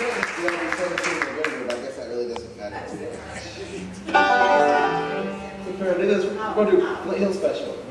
I guess that really doesn't matter do special.